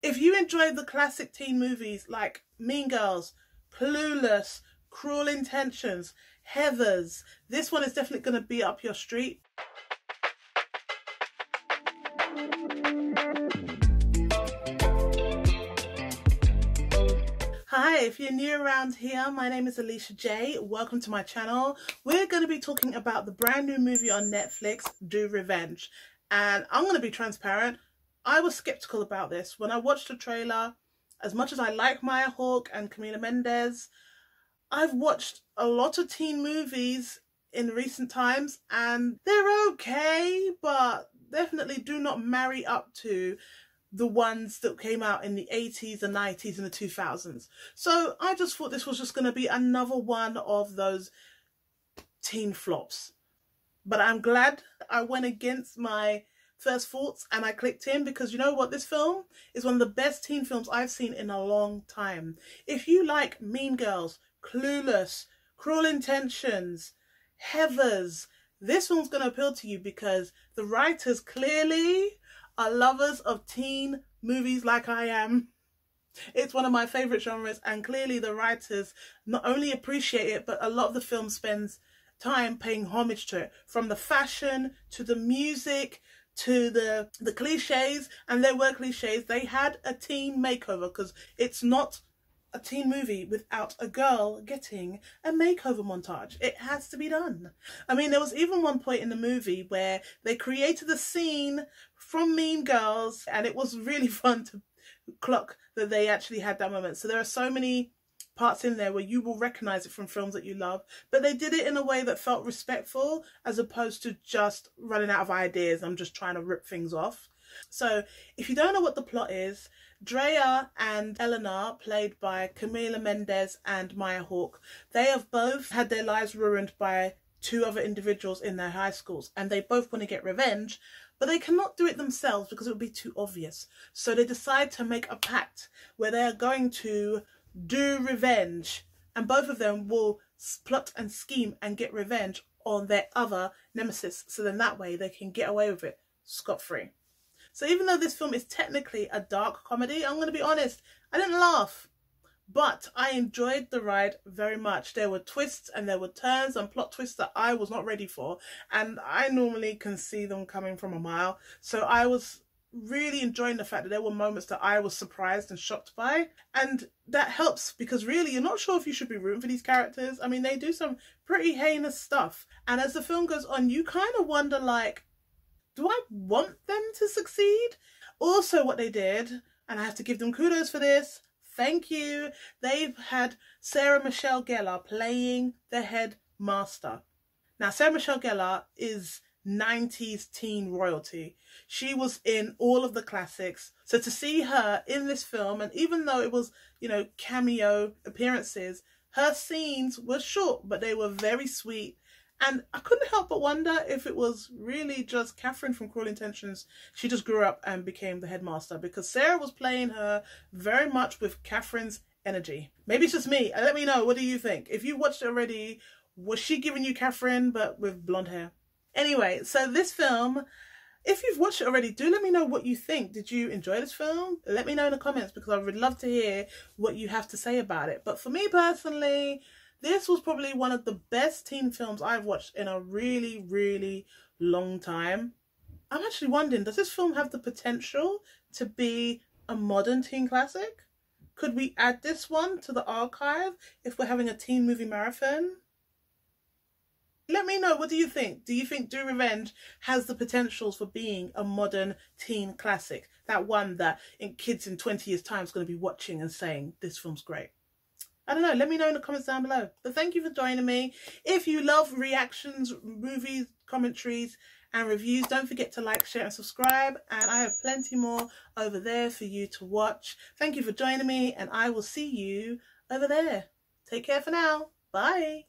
If you enjoy the classic teen movies like Mean Girls, Clueless, Cruel Intentions, Heathers, this one is definitely going to be up your street. Hi, if you're new around here, my name is Alisha Jaye. Welcome to my channel. We're going to be talking about the brand new movie on Netflix, Do Revenge. And I'm going to be transparent. I was skeptical about this. When I watched the trailer, as much as I like Maya Hawke and Camila Mendes, I've watched a lot of teen movies in recent times and they're okay, but definitely do not marry up to the ones that came out in the 80s, the 90s, and the 2000s. So I just thought this was just going to be another one of those teen flops. But I'm glad I went against my first thoughts and I clicked in because you know what? This film is one of the best teen films I've seen in a long time. If you like Mean Girls, Clueless, Cruel Intentions, Heathers, this one's going to appeal to you because the writers clearly are lovers of teen movies like I am. It's one of my favourite genres and clearly the writers not only appreciate it but a lot of the film spends time paying homage to it. From the fashion to the music to the the cliches and there were cliches they had a teen makeover because it's not a teen movie without a girl getting a makeover montage. It has to be done. I mean, there was even one point in the movie where they created a scene from Mean Girls and it was really fun to clock that they actually had that moment. So there are so many parts in there where you will recognize it from films that you love, but they did it in a way that felt respectful as opposed to just running out of ideas. I'm just trying to rip things off. So if you don't know what the plot is, Drea and Eleanor, played by Camila Mendes and Maya Hawke, they have both had their lives ruined by two other individuals in their high schools and they both want to get revenge but they cannot do it themselves because it would be too obvious. So they decide to make a pact where they are going to do revenge and both of them will plot and scheme and get revenge on their other nemesis so then that way they can get away with it scot-free. So even though this film is technically a dark comedy, I'm going to be honest, I didn't laugh. But I enjoyed the ride very much. There were twists and there were turns and plot twists that I was not ready for. And I normally can see them coming from a mile. So I was really enjoying the fact that there were moments that I was surprised and shocked by. And that helps because really you're not sure if you should be rooting for these characters. I mean, they do some pretty heinous stuff. And as the film goes on, you kind of wonder like, do I want them to succeed? Also what they did, and I have to give them kudos for this, thank you, they've had Sarah Michelle Gellar playing the headmaster. Now, Sarah Michelle Gellar is 90s teen royalty. She was in all of the classics. So to see her in this film, and even though it was, you know, cameo appearances, her scenes were short, but they were very sweet. And I couldn't help but wonder if it was really just Kathryn from Cruel Intentions. She just grew up and became the headmaster because Sarah was playing her very much with Kathryn's energy. Maybe it's just me. Uh, let me know. What do you think? If you watched it already, was she giving you Kathryn but with blonde hair? Anyway, so this film, if you've watched it already, do let me know what you think. Did you enjoy this film? Let me know in the comments because I would love to hear what you have to say about it. But for me personally, this was probably one of the best teen films I've watched in a really, really long time. I'm actually wondering, does this film have the potential to be a modern teen classic? Could we add this one to the archive if we're having a teen movie marathon? Let me know, what do you think? Do you think Do Revenge has the potentials for being a modern teen classic? That one that in kids in 20 years time is going to be watching and saying, this film's great. I don't know, let me know in the comments down below. But thank you for joining me. If you love reactions, movies, commentaries and reviews, don't forget to like, share and subscribe. And I have plenty more over there for you to watch. Thank you for joining me and I will see you over there. Take care for now. Bye.